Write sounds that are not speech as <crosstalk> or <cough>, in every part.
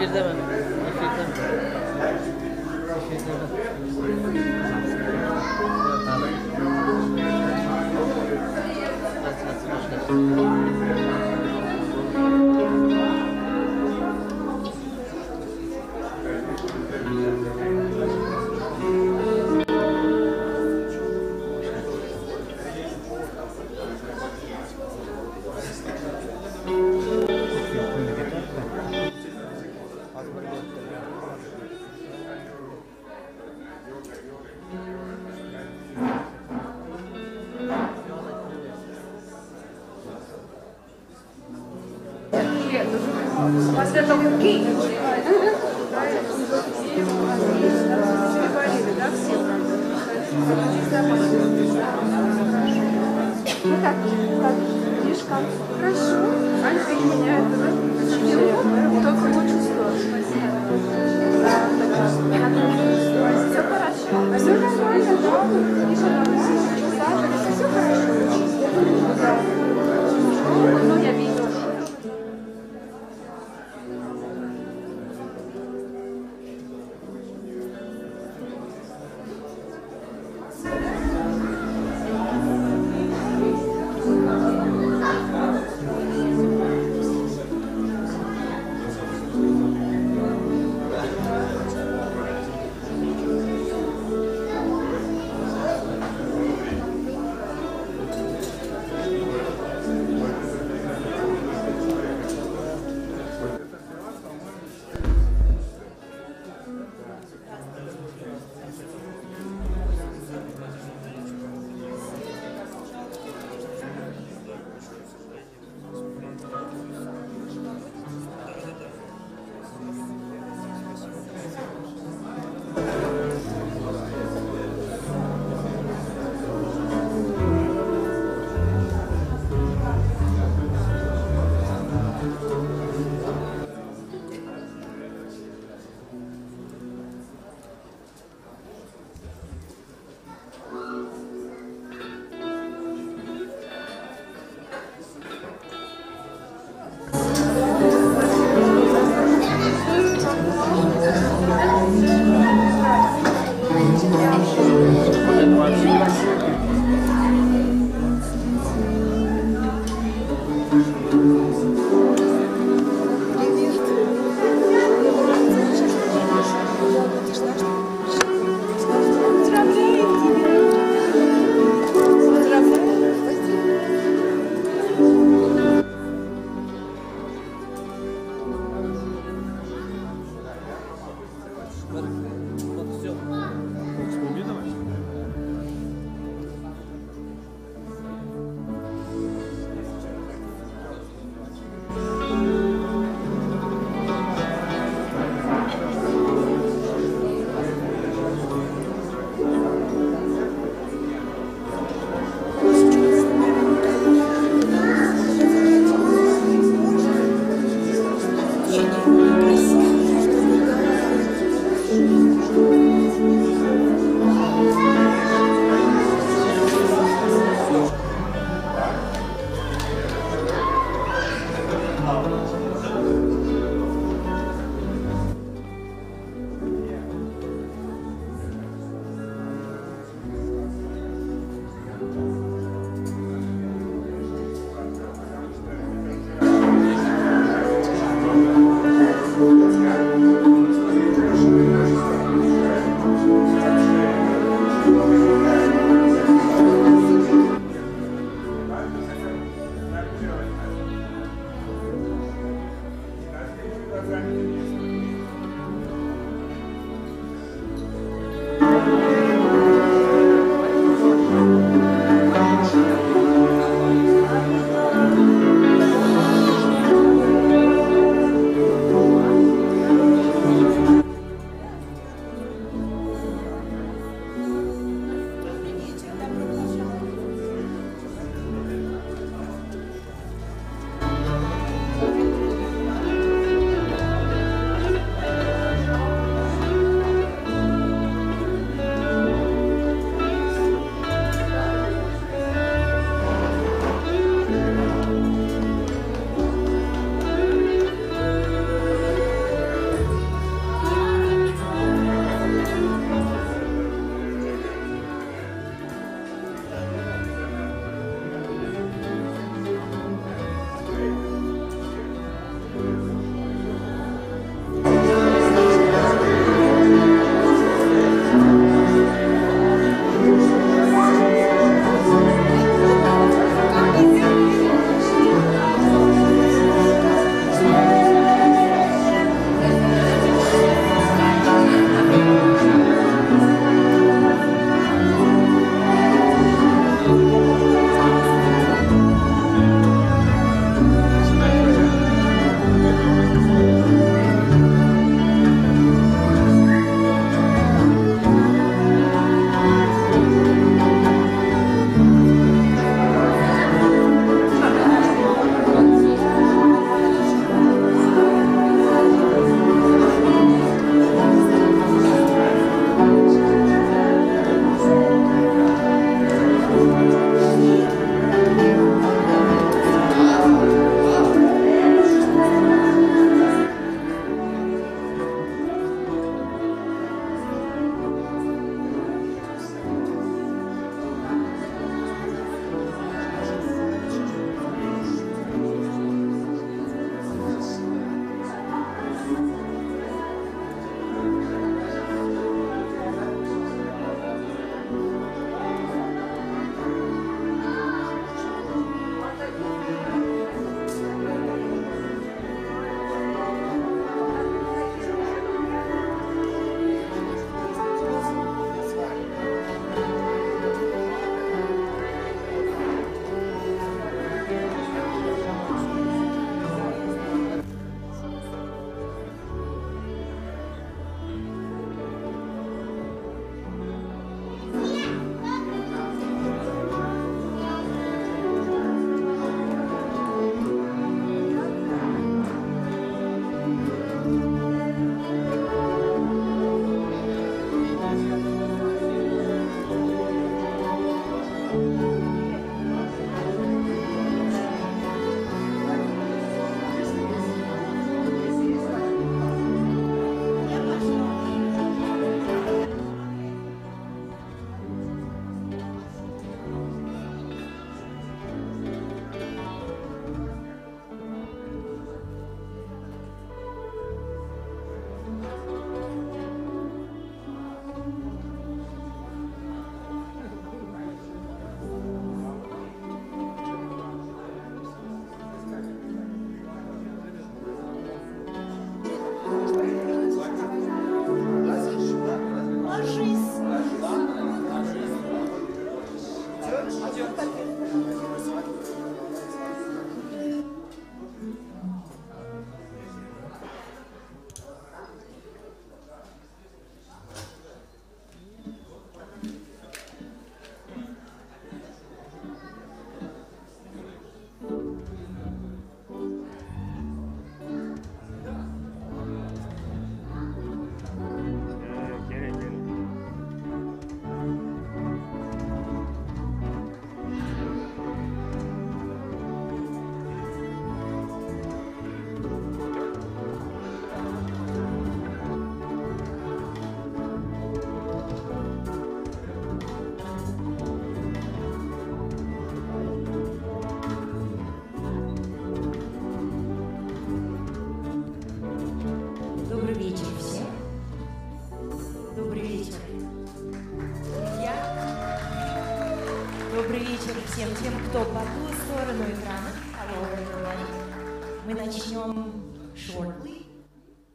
Efirdeme. Efirdeme. Efirdeme.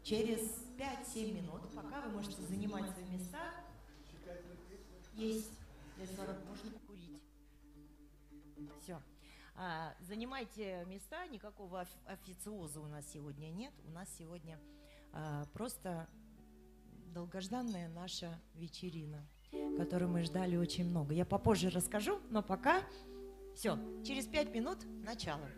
Через 5-7 минут. Пока вы можете занимать свои места. Есть. Если можно покурить. Все. А, занимайте места, никакого оф- официоза у нас сегодня нет. У нас сегодня а, просто долгожданная наша вечерина, которую мы ждали очень много. Я попозже расскажу, но пока все. Через пять минут начало.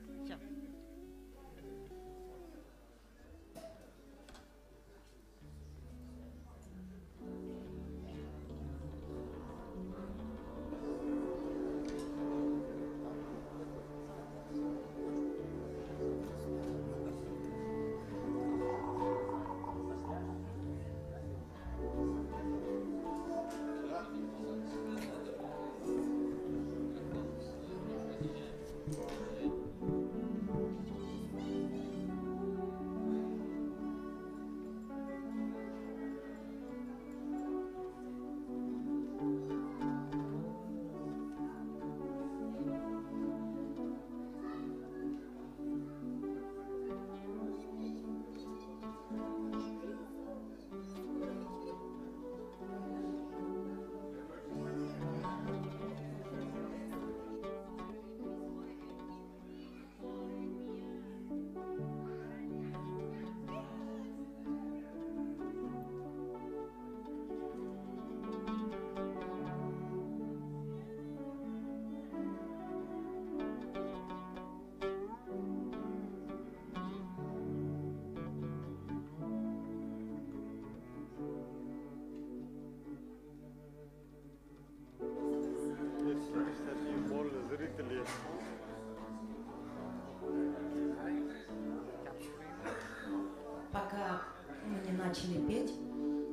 Начали петь,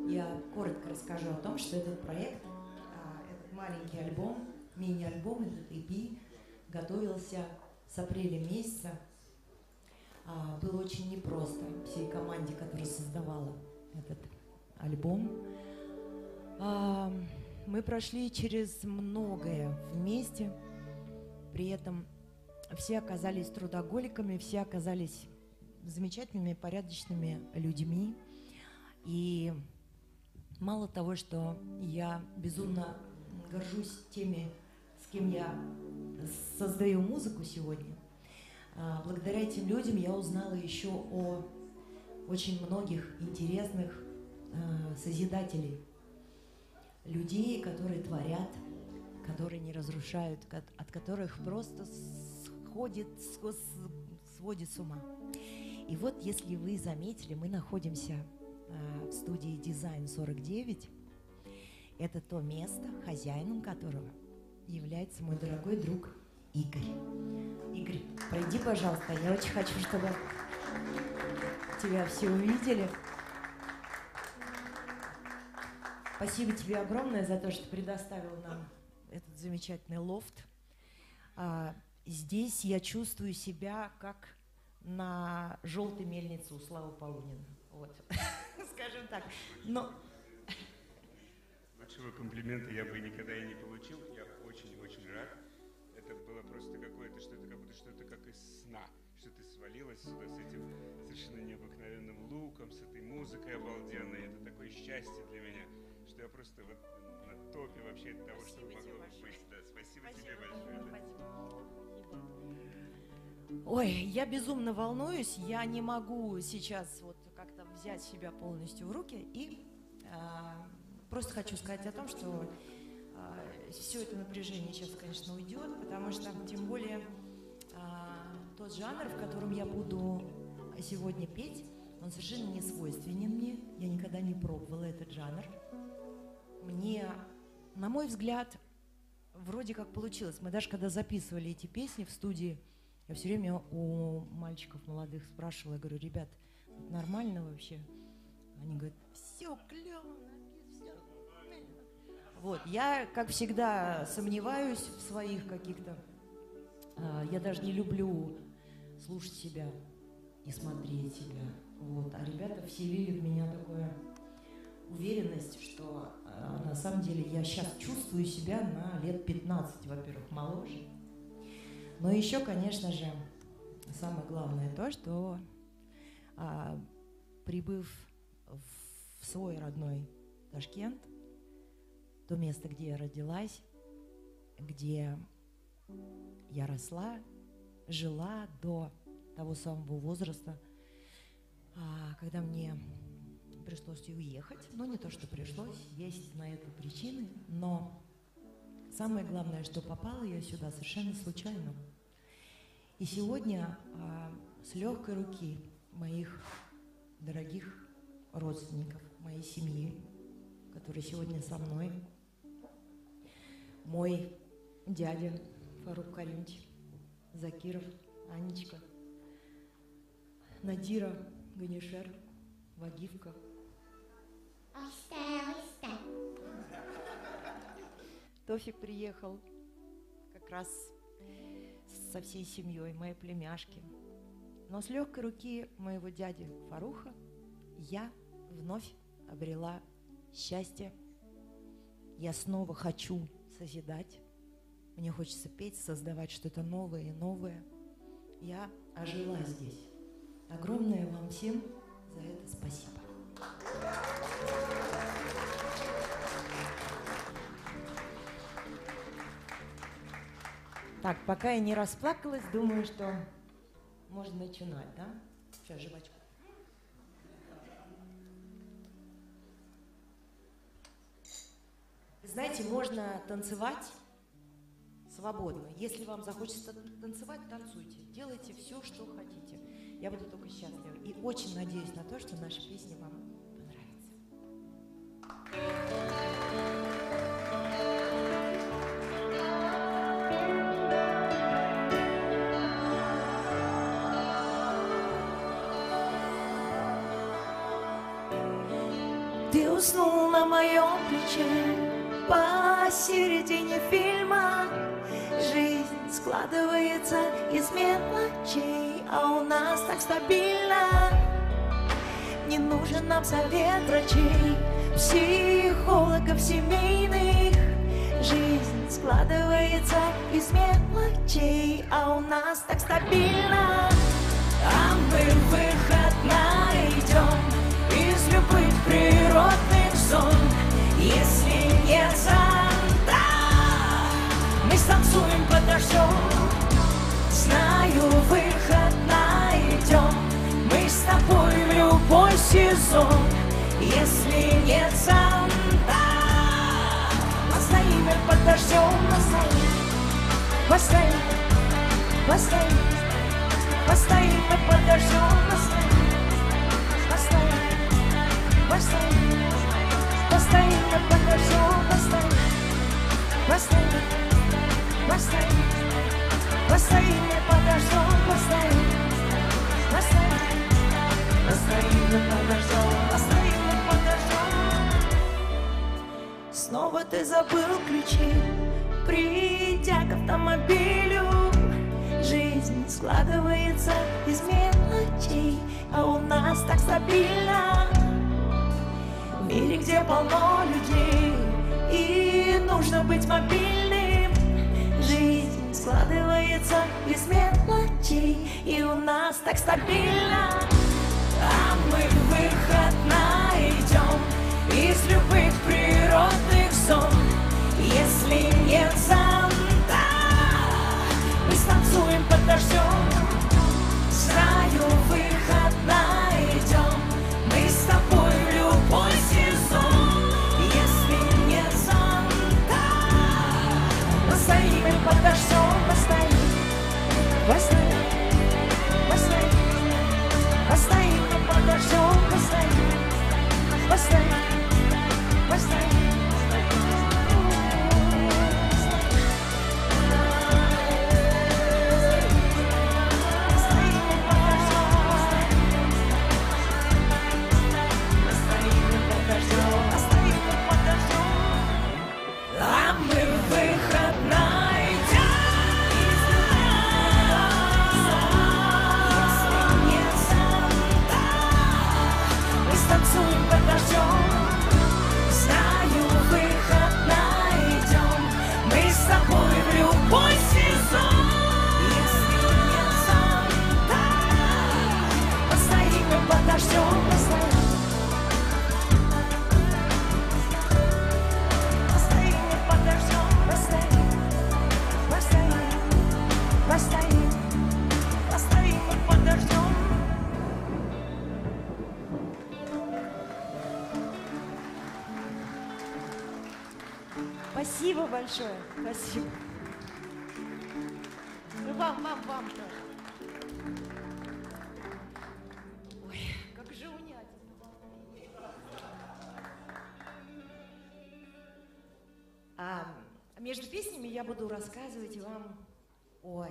я коротко расскажу о том, что этот проект, а, этот маленький альбом, мини-альбом, этот EP, готовился с апреля месяца. А, Было очень непросто всей команде, которая создавала этот альбом. А, Мы прошли через многое вместе, при этом все оказались трудоголиками, все оказались замечательными, порядочными людьми. И мало того, что я безумно горжусь теми, с кем я создаю музыку сегодня, а, благодаря этим людям я узнала еще о очень многих интересных а, созидателей, людей, которые творят, которые не разрушают, от которых просто сходит, схо- сводит с ума. И вот, если вы заметили, мы находимся в студии Дизайн 49. Это то место, хозяином которого является мой дорогой друг Игорь. Игорь, пройди, пожалуйста. Я очень хочу, чтобы тебя все увидели. Спасибо тебе огромное за то, что предоставил нам этот замечательный лофт. А, здесь я чувствую себя как на желтой мельнице у Славы Полунина. Вот, <laughs> скажем так. Но Лучшего комплимента я бы никогда и не получил. Я очень-очень рад. Это было просто какое-то что-то, как будто что-то как из сна. Что ты свалилась сюда с этим совершенно необыкновенным луком, с этой музыкой обалденной. Это такое счастье для меня, что я просто вот на топе вообще того, что Спасибо могло большое. быть. Да, спасибо, тебе большое. да. Ой, я безумно волнуюсь, я не могу сейчас вот взять себя полностью в руки и а, просто хочу сказать о том, что все это напряжение сейчас, конечно, уйдет, потому что тем более а, тот жанр, в котором я буду сегодня петь, он совершенно не свойственен мне, я никогда не пробовала этот жанр. Мне, на мой взгляд, вроде как получилось. Мы даже когда записывали эти песни в студии, я все время у мальчиков молодых спрашивала, я говорю, ребят, нормально вообще. Они говорят, все клево, все. Вот, я, как всегда, сомневаюсь в своих каких-то... Э, я даже не люблю слушать себя и смотреть себя. Вот. А ребята все видят в меня такое уверенность, что э, на самом деле я сейчас чувствую себя на лет 15, во-первых, моложе. Но еще, конечно же, самое главное то, что а, прибыв в свой родной Ташкент, то место, где я родилась, где я росла, жила до того самого возраста, а, когда мне пришлось уехать. Ну, не то, что пришлось, есть на это причины, но самое главное, что попала я сюда совершенно случайно. И сегодня а, с легкой руки моих дорогих родственников, моей семьи, которые сегодня со мной, мой дядя Фарук Каримович, Закиров, Анечка, Надира, Ганишер, Вагивка. Тофик приехал как раз со всей семьей, моей племяшки. Но с легкой руки моего дяди Фаруха я вновь обрела счастье. Я снова хочу созидать. Мне хочется петь, создавать что-то новое и новое. Я ожила здесь. Огромное вам всем за это спасибо. Так, пока я не расплакалась, думаю, что можно начинать, да? Сейчас жвачку. Знаете, можно танцевать свободно. Если вам захочется танцевать, танцуйте. Делайте все, что хотите. Я буду только счастлива. И очень надеюсь на то, что наша песня вам уснул на моем плече посередине фильма. Жизнь складывается из мелочей, а у нас так стабильно. Не нужен нам совет врачей, психологов семейных. Жизнь складывается из мелочей, а у нас так стабильно. А мы выход дождем, знаю, выход найдем. Мы с тобой в любой сезон, если нет зонта. Постоим и под дождем, постоим, постоим, постоим, и под нас так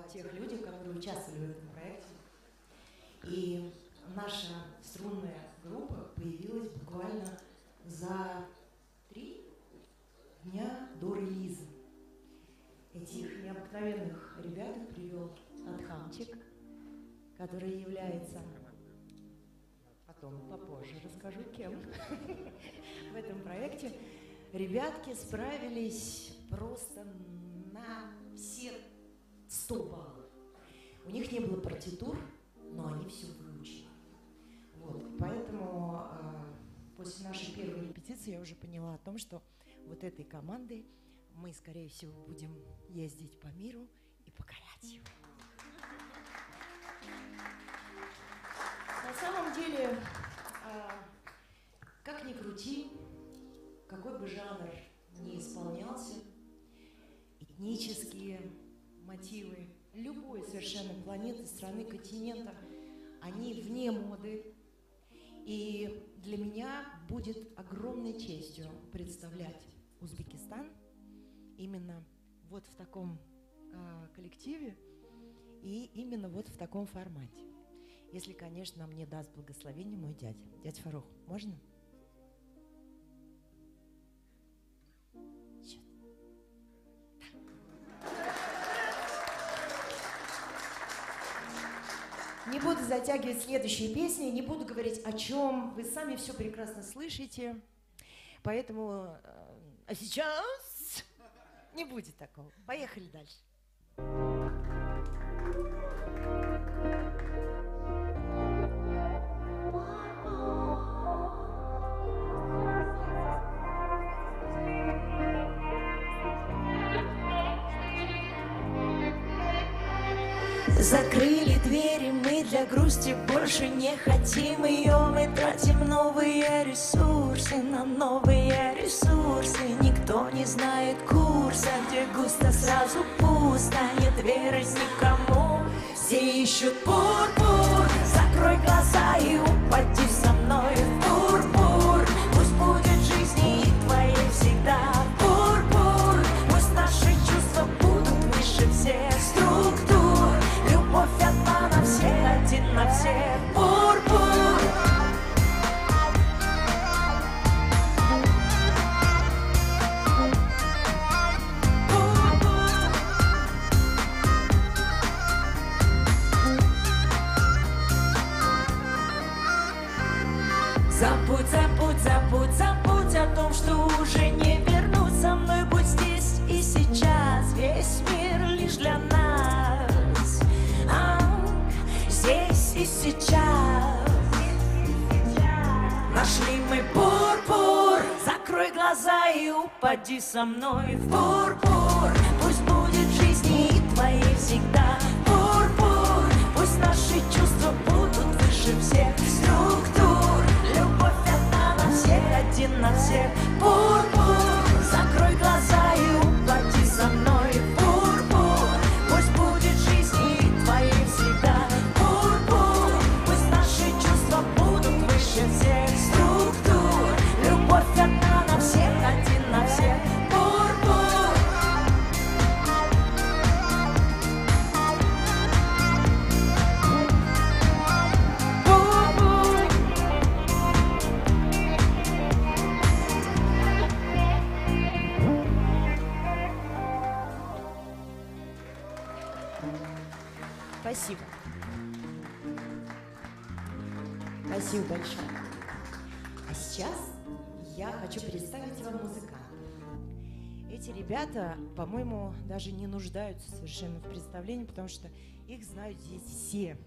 тех людях, которые участвовали в этом проекте. И наша струнная группа появилась буквально за три дня до релиза. Этих необыкновенных ребят привел Адхамчик, который является, потом попозже расскажу кем, <laughs> в этом проекте. Ребятки справились просто на все 100 баллов. У них не было партитур, но они все выучили. Вот, поэтому э, после нашей первой репетиции я уже поняла о том, что вот этой командой мы, скорее всего, будем ездить по миру и покорять его. На самом деле, э, как ни крути, какой бы жанр ни исполнялся, этнические мотивы любой совершенно планеты, страны, континента, они вне моды. И для меня будет огромной честью представлять Узбекистан именно вот в таком э, коллективе и именно вот в таком формате. Если, конечно, мне даст благословение мой дядя. Дядя Фарух, можно? Затягивать следующие песни, не буду говорить о чем. Вы сами все прекрасно слышите. Поэтому э, а сейчас не будет такого. Поехали дальше. Грусти больше не хотим. Ее Мы тратим новые ресурсы на новые ресурсы. Никто не знает курса, где густо сразу пусто. Нет веры никому, все ищут пурпур. Закрой глаза и упади со мной. в Эти ребята, по-моему, даже не нуждаются совершенно в представлении, потому что их знают здесь все.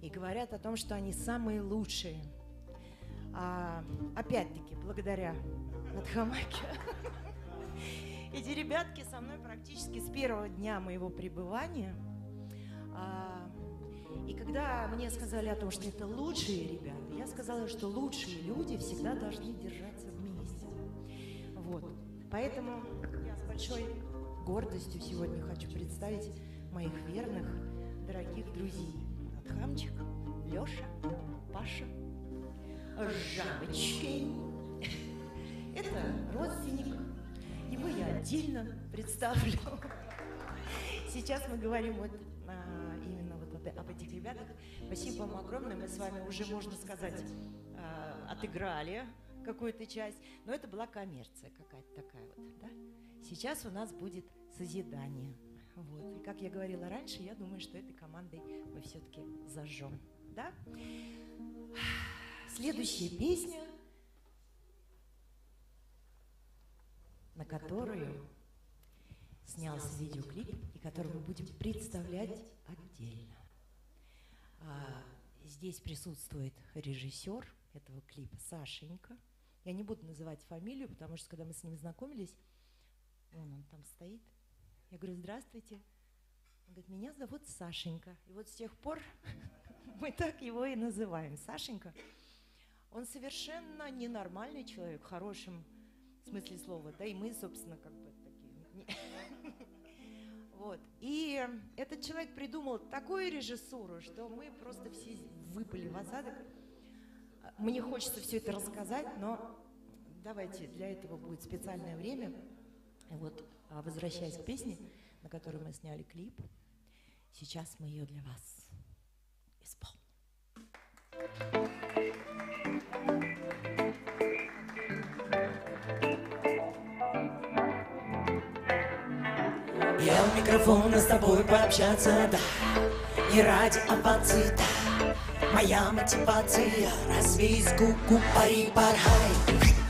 И говорят о том, что они самые лучшие. А, опять-таки, благодаря Адхамаке. <laughs> Эти ребятки со мной практически с первого дня моего пребывания. А, И когда мне сказали о том, что это лучшие ребята, я сказала, что лучшие люди всегда должны держаться вместе. Вот. Поэтому большой гордостью сегодня хочу представить моих верных, дорогих друзей. Адхамчик, Леша, Паша, Жаночкин. <laughs> Это родственник. Его я отдельно представлю. <laughs> Сейчас мы говорим вот а, именно вот об этих ребятах. Спасибо вам огромное. Мы с вами уже, можно сказать, а, отыграли какую-то часть. Но это была коммерция какая-то такая вот, да? Сейчас у нас будет созидание. Вот. И как я говорила раньше, я думаю, что этой командой мы все-таки зажжем. Да? Следующая песня, на которую снялся видеоклип и который мы будем представлять отдельно. А, здесь присутствует режиссер этого клипа Сашенька. Я не буду называть фамилию, потому что когда мы с ним знакомились, вон он там стоит, я говорю, здравствуйте. Он говорит, меня зовут Сашенька. И вот с тех пор <laughs> мы так его и называем. Сашенька. Он совершенно ненормальный человек, в хорошем смысле слова. Да и мы, собственно, как бы такие. <laughs> Вот. И этот человек придумал такую режиссуру, что мы просто все выпали в осадок. Мне хочется все это рассказать, но давайте для этого будет специальное время. Вот, а возвращаясь к песне, на которую мы сняли клип, сейчас мы ее для вас исполним. Я у микрофона с тобой пообщаться, да Не ради овации, да Моя мотивация Развей скуку, пари, пархай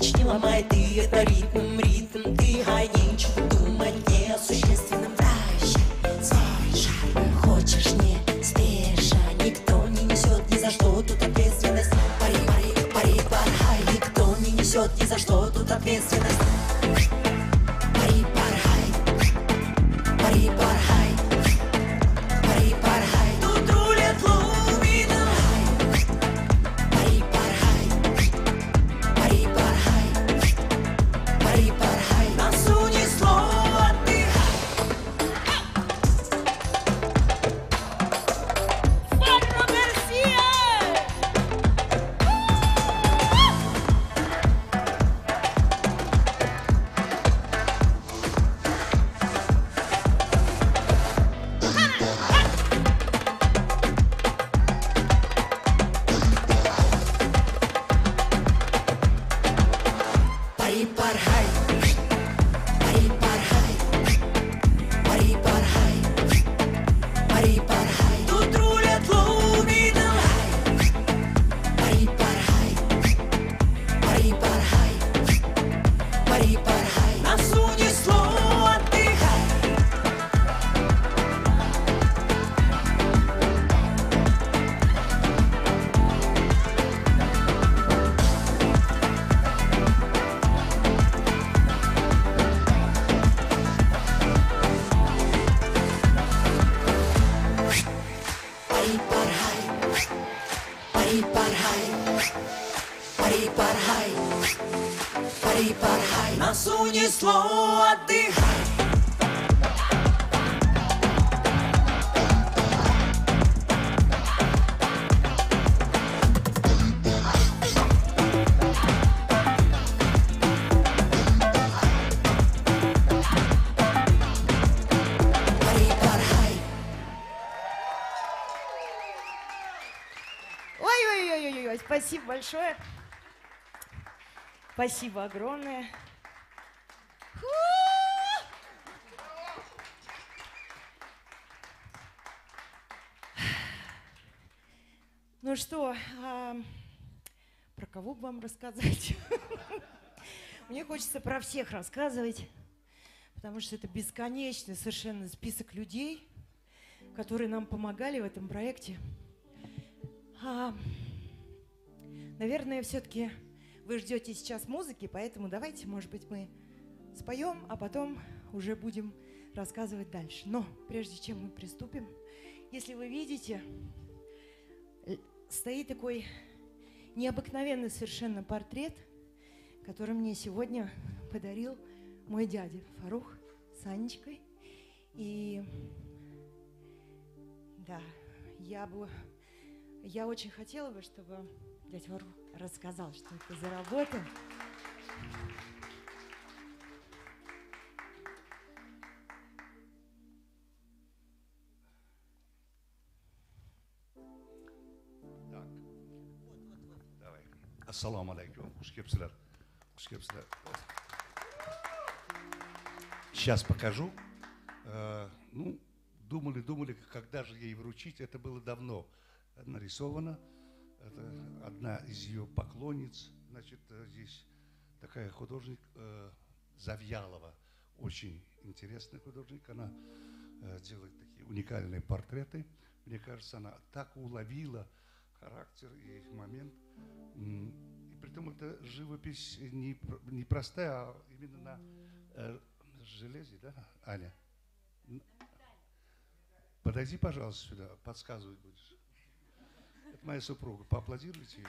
не ломай Ты это ритм, ритм, ты хай Нечего думать не о существенном Прощай, свой шаг Хочешь, не спеша Никто не несет ни за что тут ответственность Пари, пари, пари, пархай Никто не несет ни за что тут ответственность Спасибо огромное. Ну что, а, про кого бы вам рассказать? Мне хочется про всех рассказывать, потому что это бесконечный совершенно список людей, которые нам помогали в этом проекте. А, наверное, все-таки вы ждете сейчас музыки, поэтому давайте, может быть, мы споем, а потом уже будем рассказывать дальше. Но прежде чем мы приступим, если вы видите, стоит такой необыкновенный совершенно портрет, который мне сегодня подарил мой дядя Фарух с Анечкой. И да, я бы, я очень хотела бы, чтобы дядя Фарух рассказал, что это за работа. Так. Давай. Ассаламу алейкум. Хуш келіпсіздер. Хуш келіпсіздер. Сейчас покажу. Э, ну, думали, думали, когда же ей вручить. Это было давно нарисовано. Это одна из ее поклонниц. Значит, э, здесь такая художник э, Завьялова. Очень интересный художник. Она э, делает такие уникальные портреты. Мне кажется, она так уловила характер и момент. И при том это живопись не, не простая, а именно на э, железе, да, Аня? Подойди, пожалуйста, сюда, подсказывать будешь. Моя супруга. Поаплодируйте ее.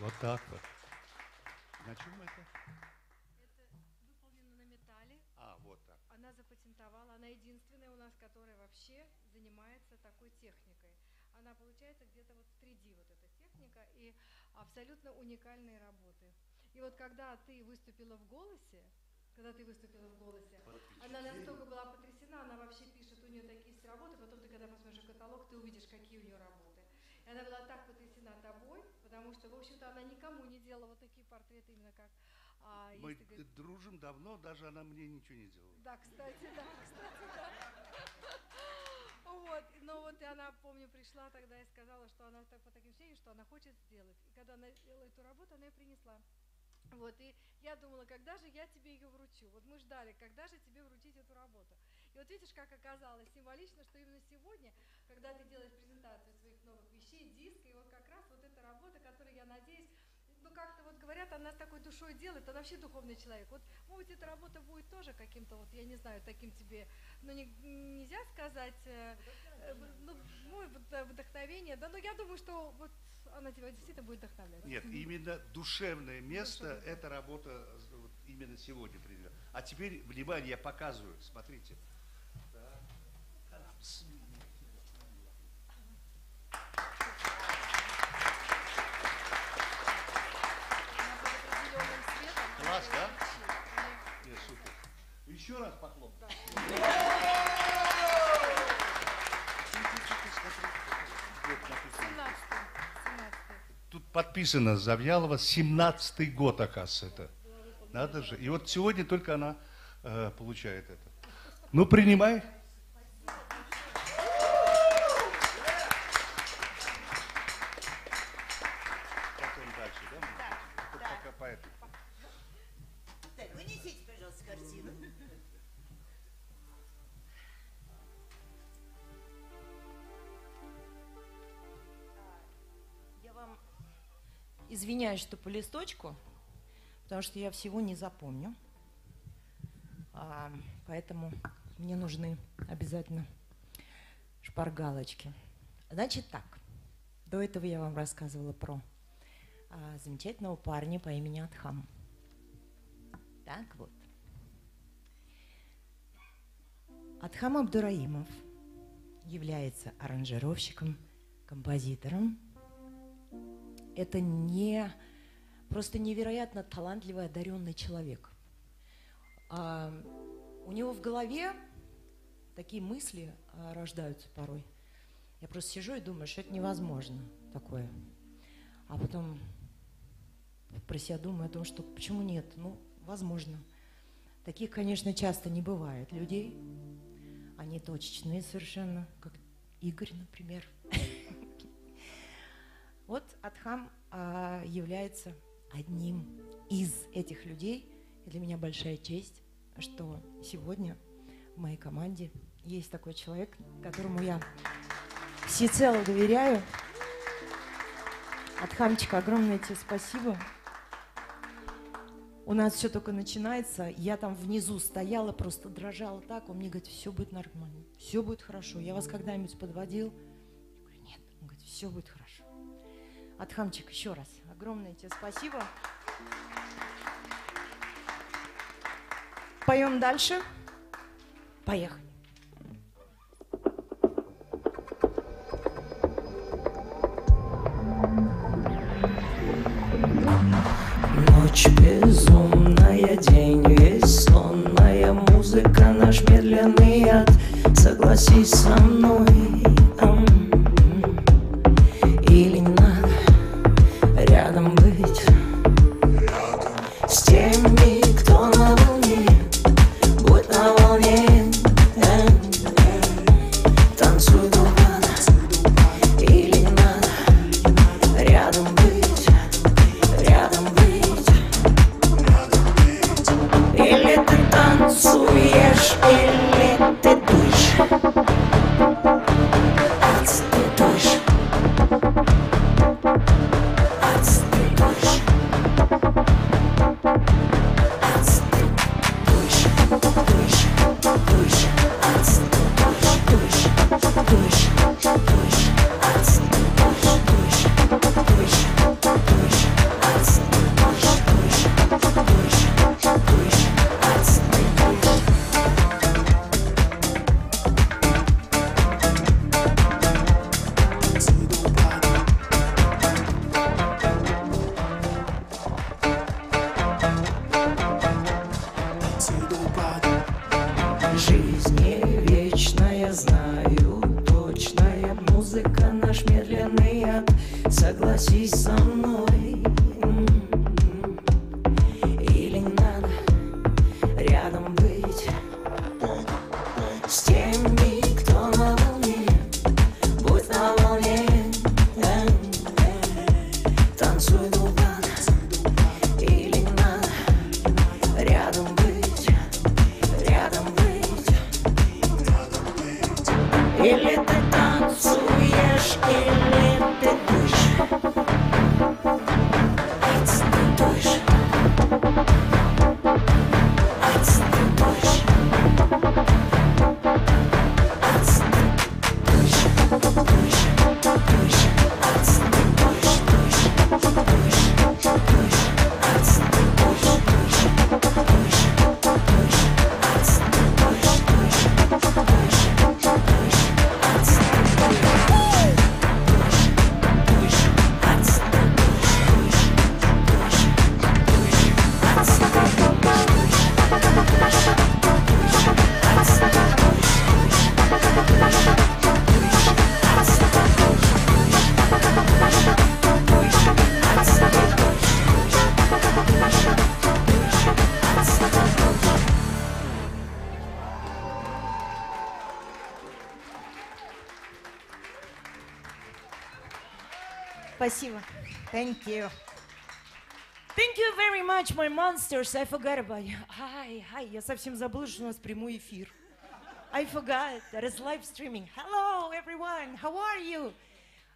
Вот так вот. На чем это? Это выполнено на металле. А, вот так. Она запатентовала, она единственная у нас, которая вообще занимается такой техникой. Она получается где-то вот в 3D вот эта техника и абсолютно уникальные работы. И вот когда ты выступила в голосе, когда ты выступила в голосе, она настолько была потрясена, она вообще пишет, у нее такие есть работы, потом ты когда посмотришь каталог, ты увидишь, какие у нее работы. И она была так потрясена тобой, потому что, в общем-то, она никому не делала вот такие портреты именно как... а, Мы если говорить- дружим давно, даже она мне ничего не делала. да, кстати, да, <laughs> кстати, да. Вот, ну вот и она, помню, пришла тогда и сказала, что она так, по таким ощущениям, что она хочет сделать. И когда она сделала эту работу, она ее принесла. Вот, и я думала, когда же я тебе ее вручу? Вот мы ждали, когда же тебе вручить эту работу. И вот видишь, как оказалось символично, что именно сегодня, когда ты делаешь презентацию своих новых вещей, диска, и вот как раз вот эта работа, которую, я надеюсь, ну как-то вот говорят, она с такой душой делает, она вообще духовный человек. Вот, может эта работа будет тоже каким-то, вот, я не знаю, таким тебе, ну, не- нельзя сказать, э, э, ну, ну, вот, э, вдохновение, да, но я думаю, что вот она тебя действительно будет вдохновлять. Нет, именно душевное место, Душевное. эта работа э, вот именно сегодня определена. А теперь, внимание, я показываю, смотрите. Класс, да? Нет, супер. Еще раз похлоп. Вот <laughs> подписано Завьялова, 17-й год, оказывается, это. Надо же. И вот сегодня только она э, получает это. Ну, принимай. Что по листочку, потому что я всего не запомню. А, поэтому мне нужны обязательно шпаргалочки. Значит так, до этого я вам рассказывала про а, замечательного парня по имени Адхам. Так вот. Адхам Абдураимов является аранжировщиком, композитором, это не просто невероятно талантливый, одаренный человек. А, у него в голове такие мысли а, рождаются порой. Я просто сижу и думаю, что это невозможно такое. А потом про себя думаю о том, что почему нет? Ну, возможно. Таких, конечно, часто не бывает людей. Они точечные совершенно, как Игорь, например. <laughs> Вот Адхам а, является одним из этих людей. И для меня большая честь, что сегодня в моей команде есть такой человек, которому я всецело доверяю. Адхамчик, огромное тебе спасибо. У нас все только начинается. Я там внизу стояла, просто дрожала так. Он мне говорит, все будет нормально, все будет хорошо. Я вас когда-нибудь подводил? Я говорю, нет. Он говорит, все будет хорошо. Адхамчик, еще раз огромное тебе спасибо. Поем дальше. Поехали. Ночь безумная, день весь Музыка наш медленный ад Согласись со мной Спасибо. Thank you. Thank you very much, my monsters. I forgot about you. Hi, hi. Я совсем забыла, что у нас прямой эфир. I forgot that it's live streaming. Hello, everyone. How are you?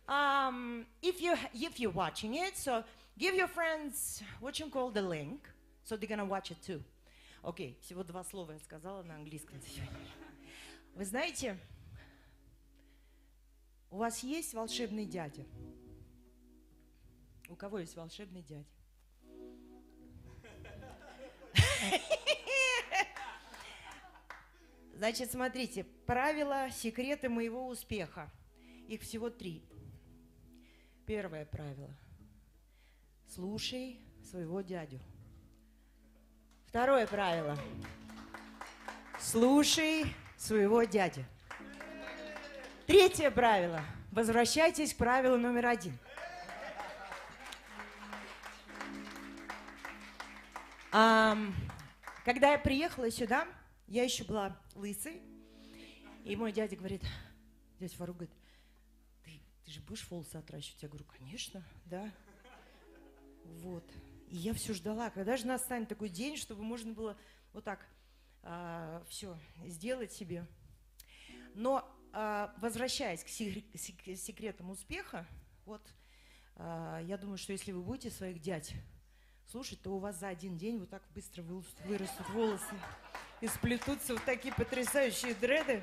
Um, if you if you're watching it, so give your friends what you call the link, so they're gonna watch it too. Окей, всего два слова я сказала на английском сегодня. Вы знаете, у вас есть волшебный дядя? У кого есть волшебный дядя? Значит, смотрите, правила, секреты моего успеха. Их всего три. Первое правило. Слушай своего дядю. Второе правило. Слушай своего дядю. Третье правило. Возвращайтесь к правилу номер один. Когда я приехала сюда, я еще была лысой, и мой дядя говорит, дядя Фарук говорит, ты, ты же будешь волосы отращивать? Я говорю, конечно, да. Вот. И я все ждала, когда же настанет такой день, чтобы можно было вот так все сделать себе. Но а, возвращаясь к сек- сек- секретам успеха, вот А, Я думаю, что если вы будете своих дядь слушать, то у вас за один день вот так быстро вырастут волосы и сплетутся вот такие потрясающие дреды.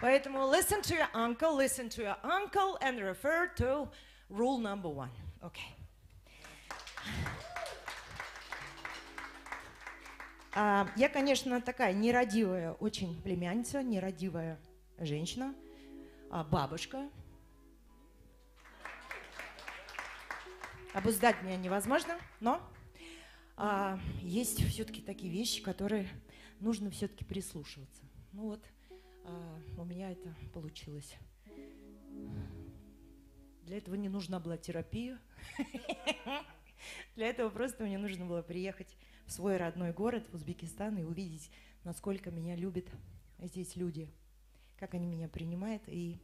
Поэтому listen to your uncle, listen to your uncle and refer to rule number one. Okay. А, Я, конечно, такая нерадивая очень племянница, нерадивая женщина, а, бабушка. Обуздать меня невозможно, но а, есть все-таки такие вещи, которые нужно все-таки прислушиваться. Ну вот, а, у меня это получилось. Для этого не нужна была терапия. Для этого просто мне нужно было приехать в свой родной город, в Узбекистан, и увидеть, насколько меня любят здесь люди, как они меня принимают. И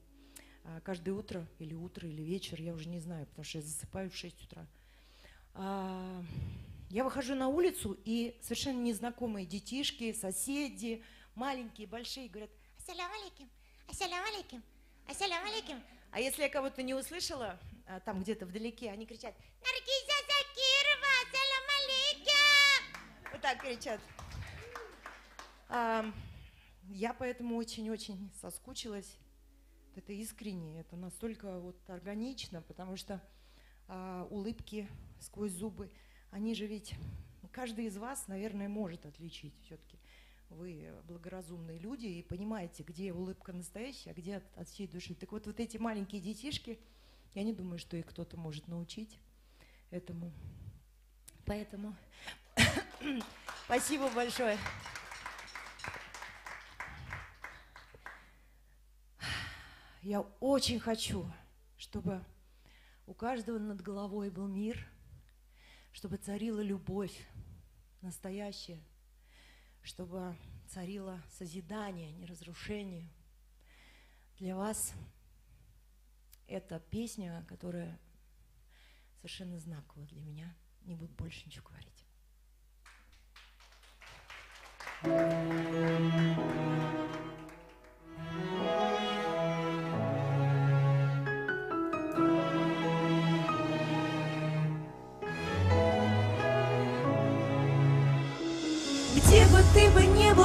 каждое утро, или утро, или вечер, я уже не знаю, потому что я засыпаю в 6 утра. А, я выхожу на улицу, и совершенно незнакомые детишки, соседи, маленькие, большие, говорят, Ассаляму алейкум, ассаляму алейкум, ассаляму алейкум. а если я кого-то не услышала, а, там где-то вдалеке, они кричат, Наргиза Закирова, ассаляму алейкум. Вот так кричат. А, я поэтому очень-очень соскучилась. Это искренне, это настолько вот органично, потому что а, улыбки сквозь зубы, они же ведь, каждый из вас, наверное, может отличить все-таки. Вы благоразумные люди и понимаете, где улыбка настоящая, а где от, от всей души. Так вот, вот эти маленькие детишки, я не думаю, что их кто-то может научить этому. Поэтому <coughs> Спасибо большое. Я очень хочу, чтобы у каждого над головой был мир, чтобы царила любовь настоящая, чтобы царило созидание, не разрушение. Для вас это песня, которая совершенно знаковая для меня. Не буду больше ничего говорить.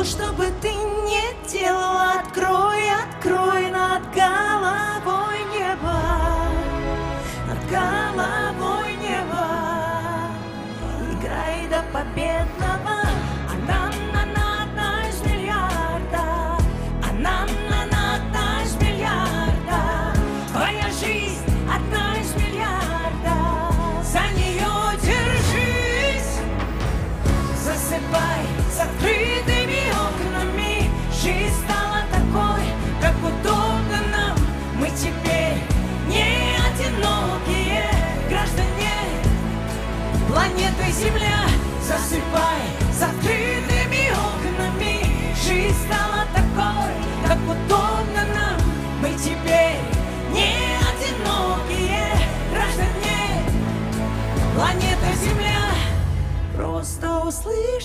Что бы ты не делал,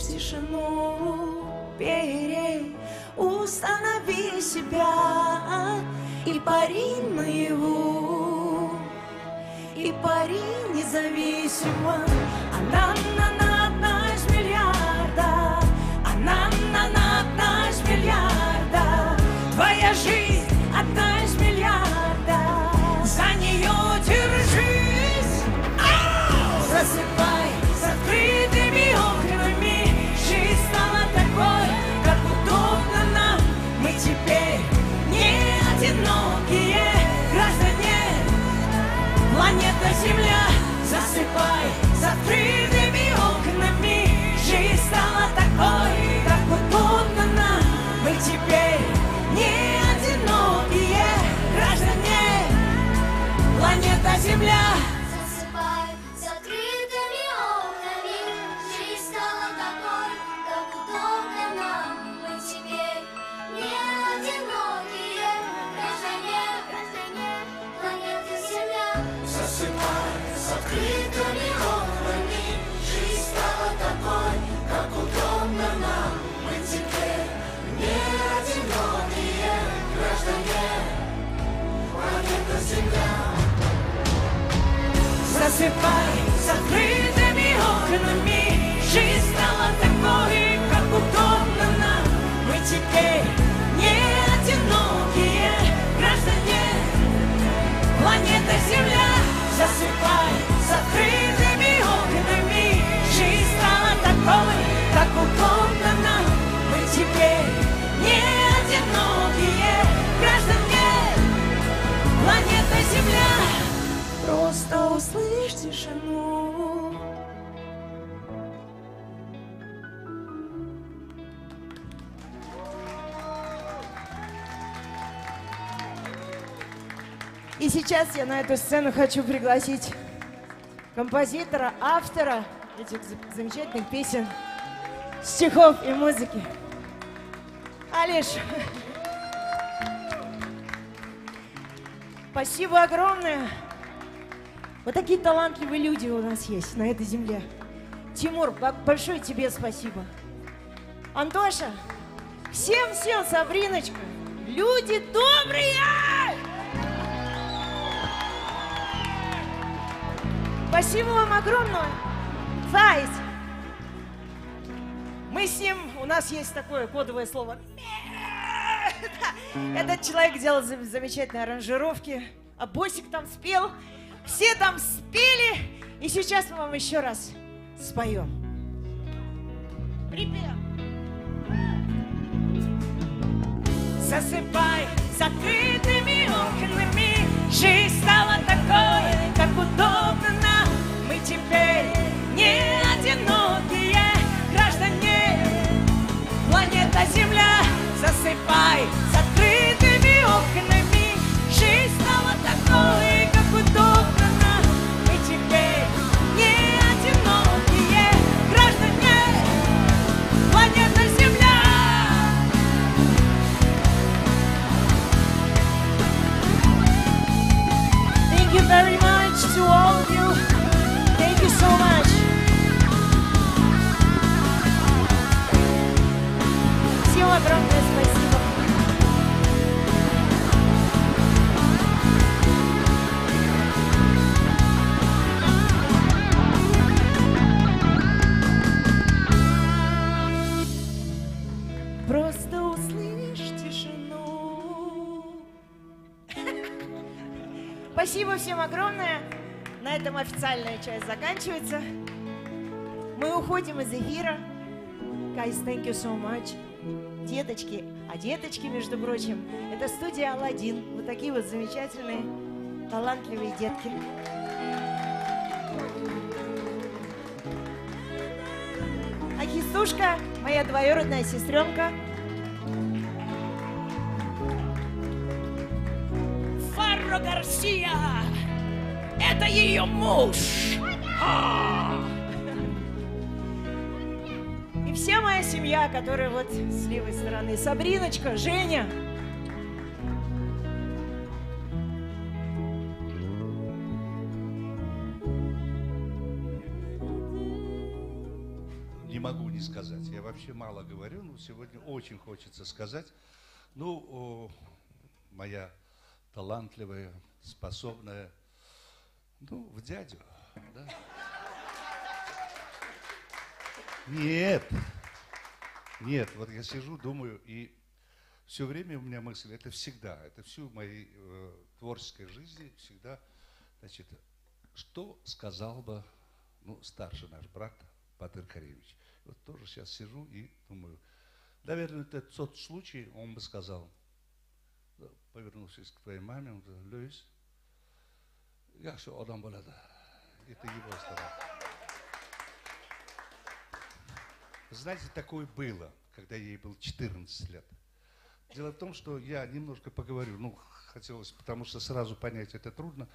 тишину, перей, установи себя и пари наяву, и пари независимо. Она на граждане планеты тишину И сейчас я на эту сцену хочу пригласить композитора, автора этих за- замечательных песен, стихов и музыки. Алиш, спасибо огромное. Вот такие талантливые люди у нас есть на этой земле. Тимур, бо- большое тебе спасибо. Антоша, всем-всем, Сабриночка, люди добрые! Спасибо вам огромное. Заяц. Мы с ним, у нас есть такое кодовое слово. <laughs> Этот человек делал зам- замечательные аранжировки, а Босик там спел, все там спели, и сейчас мы вам еще раз споем. Припев. Засыпай закрытыми окнами Жизнь стала такой, как удобно нам Мы теперь не одинокие граждане Планета Земля Засыпай закрытыми официальная часть заканчивается. Мы уходим из эфира. Guys, thank you so much. Деточки, а деточки, между прочим, это студия Алладин. Вот такие вот замечательные, талантливые детки. А Хистушка, моя двоюродная сестренка, Фарро Гарсия. Это ее муж. А. И вся моя семья, которая вот с левой стороны. Сабриночка, Женя. Не могу не сказать. Я вообще мало говорю, но сегодня очень хочется сказать. Ну, о, моя талантливая, способная, ну, в дядю, да. Нет, нет, вот я сижу, думаю, и все время у меня мысль, это всегда, это всю моей э, творческой жизни всегда, значит, что сказал бы, ну, старший наш брат Патер Каревич. Вот тоже сейчас сижу и думаю, наверное, это тот случай, он бы сказал, повернувшись к твоей маме, он говорит, Льюис, адам болады. Это его слова. Знаете, такое было, когда ей было 14 лет. Дело в том, что я немножко поговорю, ну, хотелось, потому что сразу понять это трудно.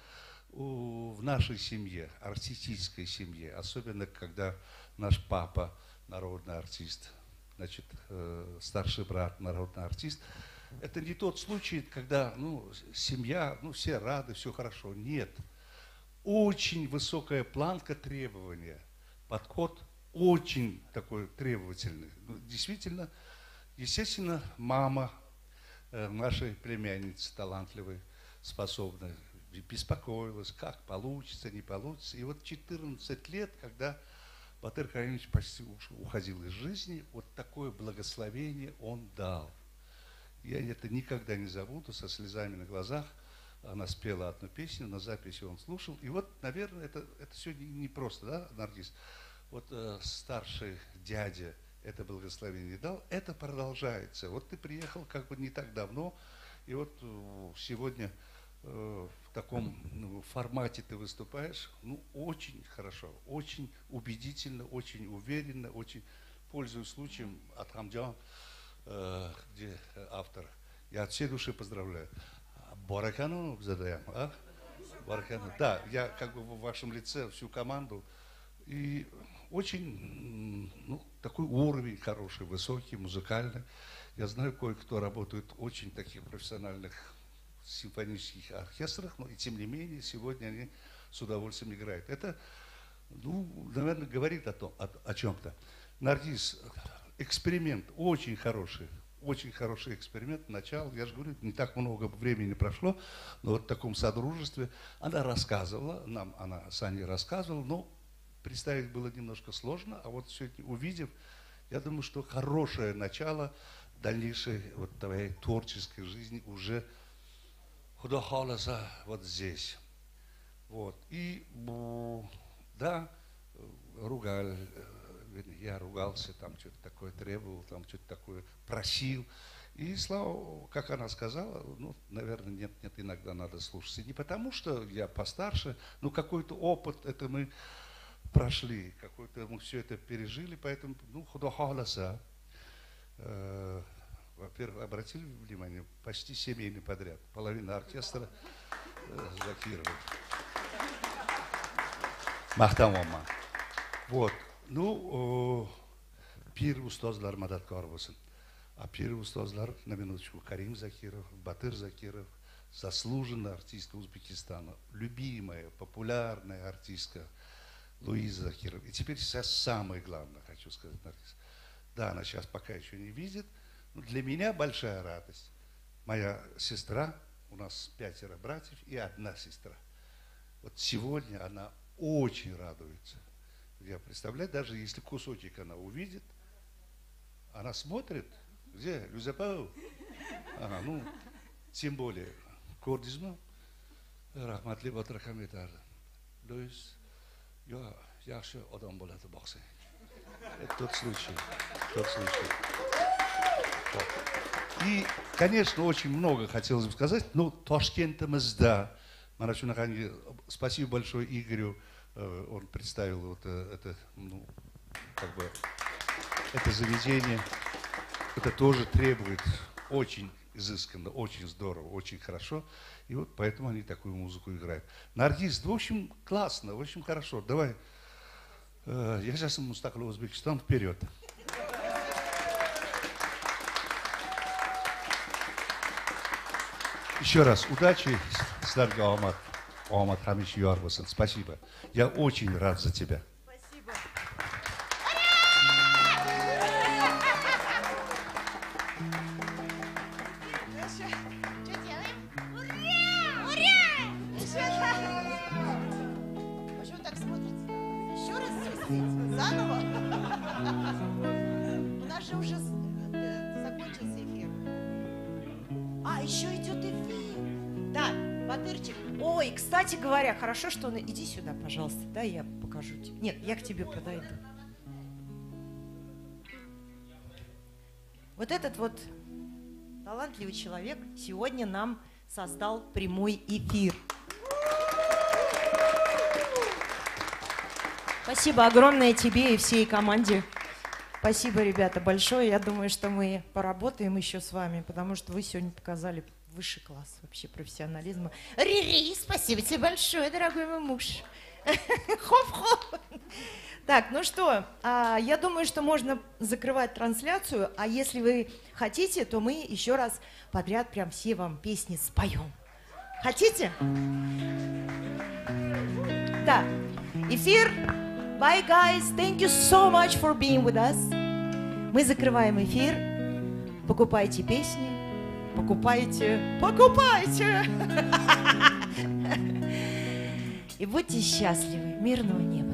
У- в нашей семье, артистической семье, особенно когда наш папа народный артист, значит, э, старший брат народный артист, это не тот случай, когда, ну, семья, ну, все рады, все хорошо. Нет. Очень высокая планка требования, подход очень такой требовательный. Ну, Действительно, естественно, мама э, нашей племянницы талантливой, способной, беспокоилась, как получится, не получится. И вот 14 лет, когда Батыр Каримович почти уходил из жизни, вот такое благословение он дал. Я это никогда не забуду, со слезами на глазах. Она спела одну песню, на записи он слушал. И вот, наверное, это, это сегодня не просто, да, Наргиз? Вот э, старший дядя это благословение дал, это продолжается. Вот ты приехал как бы не так давно, и вот э, сегодня э, в таком ну, формате ты выступаешь, ну, очень хорошо, очень убедительно, очень уверенно, очень пользуясь случаем от Хамджан, э, где автор. Я от всей души поздравляю. Баракану задаем, а? Баракану. Да, я как бы в вашем лице всю команду. И очень, ну, такой уровень хороший, высокий, музыкальный. Я знаю, кое-кто работает в очень таких профессиональных симфонических оркестрах, но и тем не менее сегодня они с удовольствием играют. Это, ну, наверное, говорит о, том, о, о чем-то. Наргиз, эксперимент очень хороший, очень хороший эксперимент, начал, я же говорю, не так много времени прошло, но вот в таком содружестве она рассказывала, нам она с рассказывала, но представить было немножко сложно, а вот сегодня увидев, я думаю, что хорошее начало дальнейшей вот твоей творческой жизни уже худохаласа вот здесь. Вот. И да, ругали, я ругался, там что-то такое требовал, там что-то такое просил. И слава, как она сказала, ну, наверное, нет, нет, иногда надо слушаться. Не потому, что я постарше, но какой-то опыт, это мы прошли, какой-то мы все это пережили, поэтому, ну, худохаласа. Э, во-первых, обратили внимание, почти семейный подряд, половина оркестра э, Закирова. Махтамома. Вот. Ну, устозлар мададкор bo'lsin а пир устозлар на минуточку карим закиров батыр закиров заслуженный артист узбекистана любимая популярная артистка луиза закиров и теперь сейчас самое главное хочу сказать Наргиз. да она сейчас пока еще не видит но для меня большая радость. Моя сестра у нас пятеро братьев и одна сестра. Вот сегодня она очень радуется я представляю, даже если кусочек она увидит, она смотрит, где? Люзапау? Ага, ну, тем более, көрдіңіз рахматли батыр айтады луис я yaxshi odam bo'ladi это тот случай тот случай и конечно очень много хотелось бы сказать но toshkentimizda mana shunaqangi спасибо большое игорю он представил вот э, это, ну, как бы, это заведение. Это тоже требует очень изысканно, очень здорово, очень хорошо. И вот поэтому они такую музыку играют. Наргиз, в общем, классно, в общем, хорошо. Давай, э, я сейчас Мустакал Узбекистан, вперед. Еще раз удачи, Сарга Алмат. Омар Хамич Йорбусон. Спасибо. Я очень рад за тебя. Спасибо. Что делаем? Ура! Ура! Почему так смотрите? Еще раз спросите? Заново? У нас же уже э, закончился эфир. А, еще идет эфир. Да, Батырчик. Ой, кстати говоря, хорошо, что он... Иди сюда, пожалуйста, да, я покажу тебе. Нет, я к тебе подойду. Вот этот вот талантливый человек сегодня нам создал прямой эфир. Спасибо огромное тебе и всей команде. Спасибо, ребята, большое. Я думаю, что мы поработаем еще с вами, потому что вы сегодня показали высший класс вообще профессионализма. Рири, спасибо тебе большое, дорогой мой муж. <laughs> Хоп-хоп. Так, ну что, а, я думаю, что можно закрывать трансляцию, а если вы хотите, то мы еще раз подряд прям все вам песни споем. Хотите? Да. Эфир. Bye, guys. Thank you so much for being with us. Мы закрываем эфир. Покупайте песни покупайте, покупайте! <laughs> И будьте счастливы, мирного неба!